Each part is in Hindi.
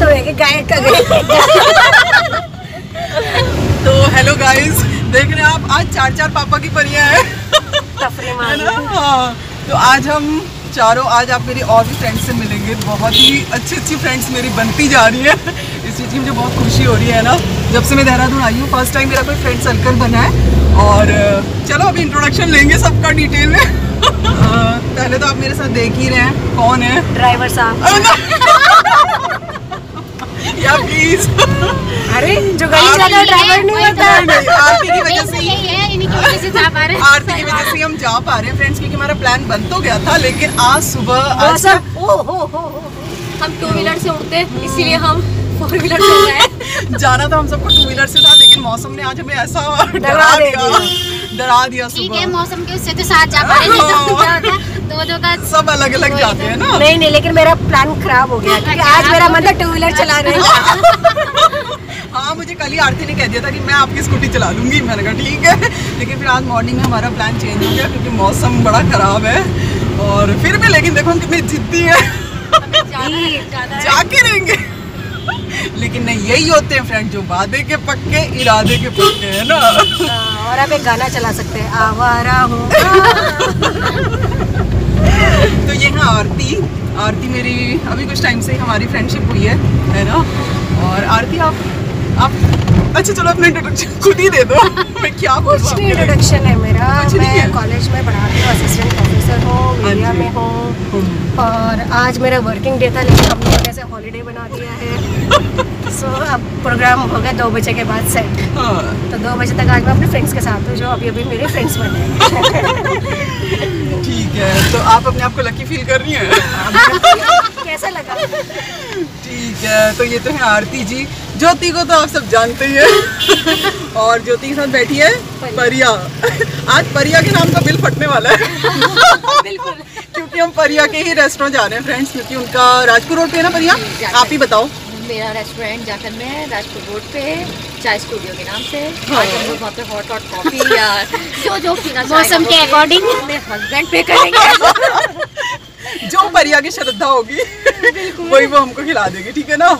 तो है कि गायक का गए तो हेलो गाइस देख रहे हैं आप आज चार चार पापा की परियाँ हैं। है ना? हाँ। तो आज हम चारों आज आप मेरी और भी फ्रेंड्स से मिलेंगे। बहुत ही अच्छी अच्छी फ्रेंड्स मेरी बनती जा रही है। इस चीज़ की मुझे बहुत खुशी हो रही है ना? जब से मैं देहरादून आई हूँ फ़र्स्ट टाइम मेरा कोई फ्रेंड सर्कल बना है। और चलो अभी इंट्रोडक्शन लेंगे सबका डिटेल में। पहले तो आप मेरे साथ देख ही रहे हैं कौन है? ड्राइवर साहब। या प्लीज़ अरे जो गाड़ी चलाता है ड्राइवर नहीं होता। नहीं आरती की वजह से यही है इन्हीं की वजह से जा पा रहे हैं। आरती की वजह से हम जा पा रहे हैं फ्रेंड्स क्योंकि हमारा प्लान बन तो गया था लेकिन आज सुबह आज मौसम ओ हो हो हो हम टू व्हीलर से उड़ते इसीलिए हम फोर व्हीलर से गए जाना तो हम सबको टू व्हीलर से था लेकिन मौसम ने आज हमें ऐसा डरा डरा दिया। डरा दिया सुबह ठीक है मौसम के उससे तो साथ जा पा रहे हैं। नहीं तो का सब अलग अलग जाते हैं ना। नहीं नहीं लेकिन मेरा प्लान खराब हो गया क्योंकि आज मेरा मन था टू व्हीलर चला रहे हैं। हाँ मुझे कल ही आरती ने कह दिया था कि मैं आपकी स्कूटी चला लूँगी। मैंने कहा ठीक है। लेकिन फिर आज मॉर्निंग में हमारा प्लान चेंज हो गया क्योंकि मौसम बड़ा खराब है। और फिर भी लेकिन देखो हम कितने जिद्दी हैं। जाके रहेंगे। लेकिन नहीं यही होते हैं फ्रेंड जो वादे के पक्के इरादे के पक्के है ना? हाँ, और आप एक गाना चला सकते हैं आवारा हूँ तो ये है आरती। आरती मेरी अभी कुछ टाइम से हमारी फ्रेंडशिप हुई है है ना? और आरती आप आप अच्छा चलो अपना इंट्रोडक्शन खुद ही दे दो। मैं क्या बोलूँ कुछ नहीं इंट्रोडक्शन है मेरा। कुछ नहीं है। मैं कॉलेज में पढ़ाती हूँ असिस्टेंट प्रोफेसर हूँ हाँ मीडिया में हूँ। हम्म। और आज मेरा वर्किंग डे था लेकिन हम लोगों ने ऐसे हॉलीडे बना दिया है। सो अब प्रोग्राम हो गया दो बजे के बाद सेट हाँ। तो दो बजे तक आज मैं अपने फ्रेंड्स के साथ हूँ जो अभी अभी मेरे फ्रेंड्स बने हैं तो आप अपने आप को लकी फील कर रही हैं? कैसा लगा? ठीक है तो ये तो है आरती जी। ज्योति को तो आप सब जानते ही हैं। और ज्योति के साथ बैठी है परिया। आज परिया के नाम का बिल फटने वाला है। बिल्कुल। क्योंकि हम परिया के ही रेस्टोरेंट जा रहे हैं फ्रेंड्स क्योंकि उनका राजपुर रोड पे है ना परिया? आप ही बताओ। मेरा रेस्टोरेंट जाकर में राजपुर रोड पे चाय स्टूडियो के नाम से हाँ। आज हम लोग वहाँ पे हॉट हॉट कॉफ़ी या जो जो पीना मौसम के अकॉर्डिंग मेरे हस्बैंड पे करेंगे। जो परिया की श्रद्धा होगी वही वो हमको खिला देगी ठीक है ना?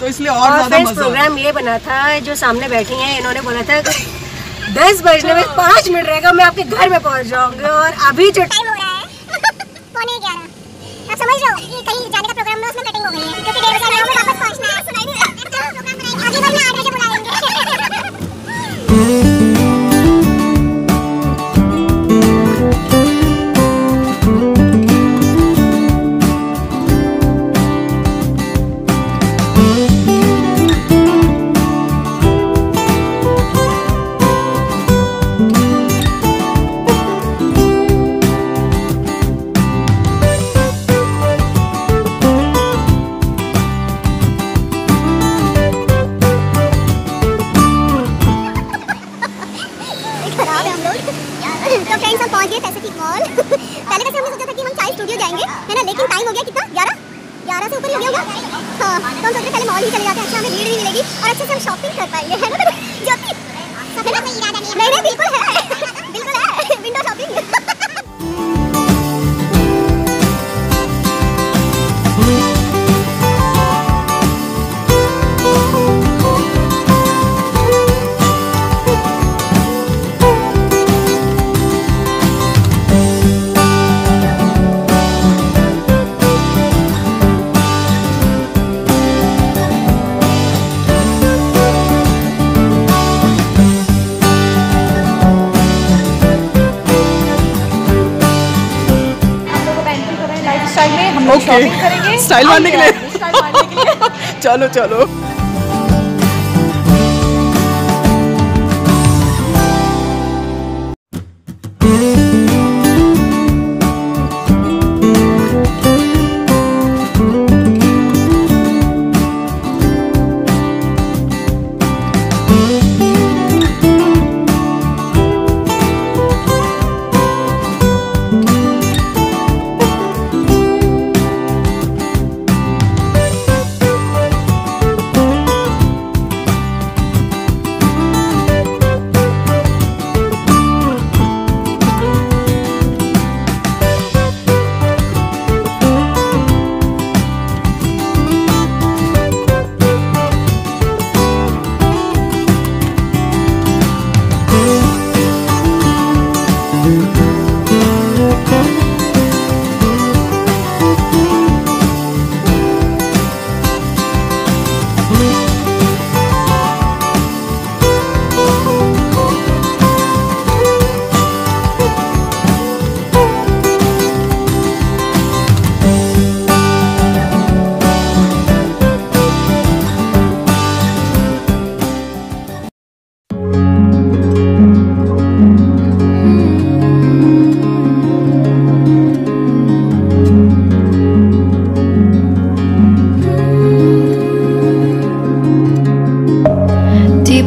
तो इसलिए और और ज़्यादा प्रोग्राम ये बना था जो सामने बैठी हैं इन्होंने बोला था कि दस बजने में पाँच मिनट रहेगा मैं आपके घर में पहुँच जाऊँगी और अभी जो टाइम हो रहा है। पौने ग्यारह। आप समझ रहे हो कि कहीं जाने का प्रोग्राम में उसमें कटिंग हो गई है क्योंकि डेढ़ बजे हमें वापस पहुँचना है। सुनाई नहीं देता अगली बार में आठ बजे बुलाएँगे में शॉपिंग करेंगे। स्टाइल मारने के स्टाइल मारने के लिए। चलो चलो।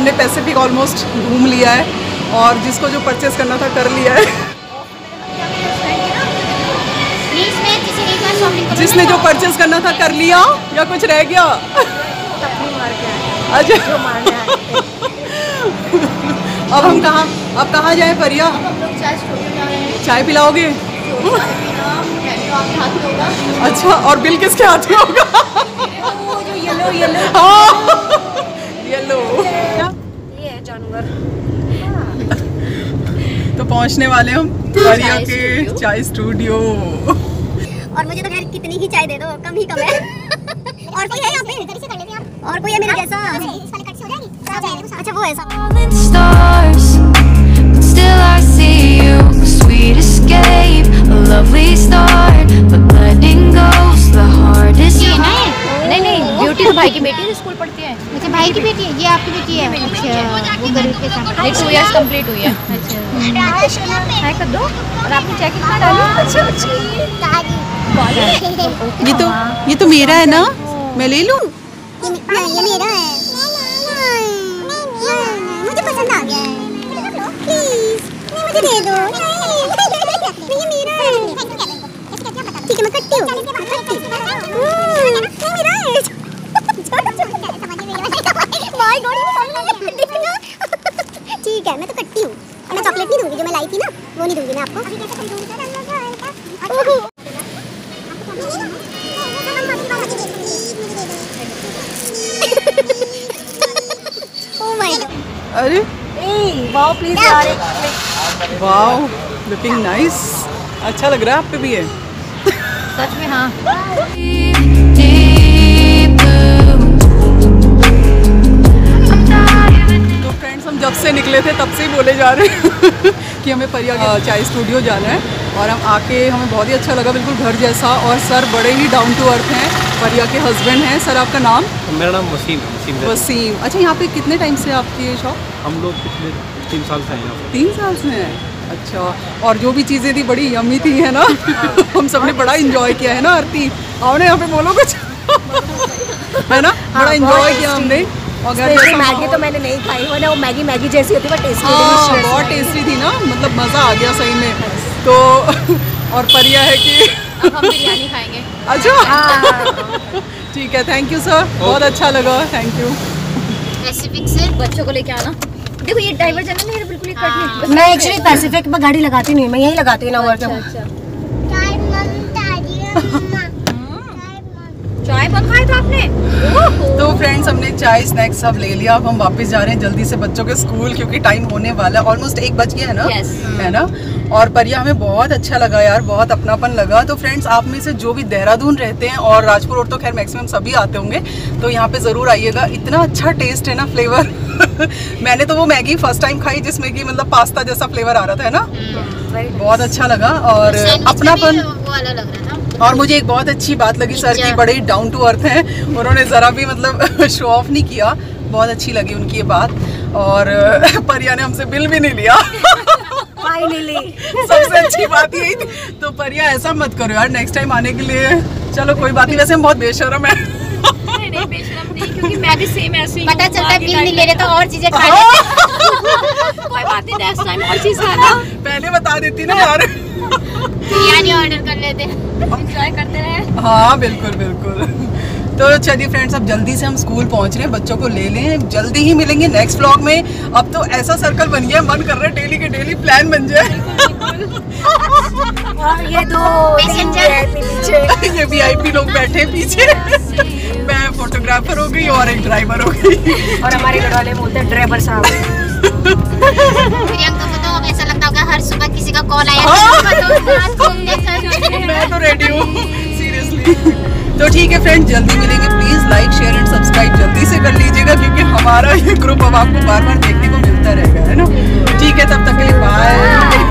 हमने पैसिफिक ऑलमोस्ट घूम लिया है और जिसको जो परचेस करना था कर लिया है। जिसने जो परचेस करना था कर लिया या कुछ रह गया? अच्छा। अब हम कहाँ अब कहाँ जाए परिया? चाय पिलाओगे? अच्छा और बिल किसके हाथ में होगा? वो जो येलो येलो हाँ। येलो ये है जानवर। तो पहुँचने वाले हम परिया के चाय स्टूडियो और मुझे तो खैर कितनी ही चाय दे दो कम ही कम है। और कोई है यहाँ पे? और कोई है मेरे जैसा? अच्छा वो है a lovely start, but letting go's the hardest ये ना part. है नहीं नहीं ब्यूटी तो भाई की बेटी स्कूल है अच्छा भाई की बेटी है ये आपकी बेटी है। अच्छा वो गरीब के साथ ये टू इयर्स कंप्लीट हुई है। अच्छा। हाय कर दो और आपने जैकेट कहाँ डाली? अच्छा अच्छा। ये तो ये तो मेरा है ना? मैं ले लूँ? ये ये मेरा है। मुझे पसंद आ गया है। प्लीज़ मुझे दे दो। ये मेरा है। ठीक है हूँ मैं कटती हूँ। हम्म, ये मेरा है My God, ये सामने लगा, देखना। ठीक है मैं तो कटती हूँ और मैं चॉकलेट नहीं दूँगी जो मैं लाई थी ना वो नहीं दूँगी मैं आपको. अरे वाओ प्लीज़ यार वाओ लुकिंग नाइस अच्छा लग रहा है आप पे भी है सच में हाँ. तो फ्रेंड्स हम जब से निकले थे तब से ही बोले जा रहे हैं। कि हमें परिया चाय स्टूडियो जाना है। और हम आके हमें बहुत ही अच्छा लगा बिल्कुल घर जैसा। और सर बड़े ही डाउन टू अर्थ हैं। परिया के हस्बैंड हैं। सर आपका नाम? मेरा नाम वसीम है, वसीम वसीम। अच्छा यहाँ पे कितने टाइम से आपकी ये शॉप हम लोग पिछले तीन साल से हैं यहाँ तीन साल से हैं? अच्छा। और जो भी चीज़ें थी बड़ी यमी थी है ना? हम सबने बड़ा इंजॉय किया है ना आरती? आओ ना यहाँ पे बोलो कुछ? है ना? बड़ा बहुत इंजॉय किया हमने। स्पेशली मैगी तो मैंने नहीं खाई वो ना वो मैगी मैगी जैसी होती बट टेस्टी हाँ बहुत टेस्टी थी ना मतलब मज़ा आ गया सही में। तो और परिया है कि अब हम बिरयानी खाएँगे। अच्छा। ठीक है थैंक यू सर बहुत अच्छा लगा थैंक यू पैसिफिक से बच्चों को लेके आना। देखो ये डाइवर्जन है ना ये बिल्कुल ही कट नहीं मैं एक्चुअली पैसिफिक में गाड़ी लगाती नहीं हूँ, मैं यही लगाती हूँ ना वर्क अच्छा चाय बन खाया था आपने तो फ्रेंड्स हमने चाय स्नैक्स सब ले लिया। अब हम वापस जा रहे हैं जल्दी से बच्चों के स्कूल क्योंकि टाइम होने वाला है। ऑलमोस्ट एक बज गया है ना? Yes. है ना? और परिया हमें बहुत अच्छा लगा यार बहुत अपनापन लगा। तो फ्रेंड्स आप में से जो भी देहरादून रहते हैं और राजपुर और तो खैर मैक्सिमम सभी आते होंगे तो यहाँ पे ज़रूर आइएगा। इतना अच्छा टेस्ट है ना फ्लेवर मैंने तो वो मैगी फ़र्स्ट टाइम खाई जिसमें कि मतलब पास्ता जैसा फ्लेवर आ रहा था है ना? बहुत अच्छा लगा और अपनापन वाला लग रहा था। और मुझे एक बहुत अच्छी बात लगी सर की बड़े डाउन टू अर्थ हैं। उन्होंने ज़रा भी मतलब शो ऑफ़ नहीं किया। बहुत अच्छी लगी उनकी ये बात। और परिया ने हमसे बिल भी नहीं लिया। फाइनली सबसे अच्छी बात यही थी। तो परिया ऐसा मत करो यार नेक्स्ट टाइम आने के लिए। चलो कोई बात नहीं। वैसे हम बहुत बेशरम है। नहीं नहीं बेशरम नहीं क्योंकि मैं भी सेम ऐसे ही पता चलता आगे बिल नहीं गाड़ी ले रहे तो और चीज़ें खा लेते कोई बात नहीं नेक्स्ट टाइम और चीज़ खाना। पहले बता देती ना यार। बिरयानी ऑर्डर कर लेते एंजॉय करते रहे। हाँ बिल्कुल बिल्कुल। तो चलिए फ्रेंड्स अब जल्दी से हम स्कूल पहुँच रहे हैं बच्चों को ले लें जल्दी ही मिलेंगे नेक्स्ट व्लॉग में। अब तो ऐसा सर्कल बन गया मन कर रहा है डेली के डेली प्लान बन जाए। और ये दो. पीछे। ये वीआईपी लोग बैठे हैं पीछे। मैं फोटोग्राफर हो गई और एक ड्राइवर हो गई। और हमारे घर वाले बोलते हैं ड्राइवर साहब। तो हर सुबह किसी का कॉल आया हाँ। तो मैं तो रेडी हूँ सीरियसली तो ठीक है फ्रेंड जल्दी मिलेंगे। Please like share and subscribe जल्दी से कर लीजिएगा क्योंकि हमारा ये ग्रुप अब आपको बार बार देखने को मिलता रहेगा है ना? ठीक है तब तक के लिए बाय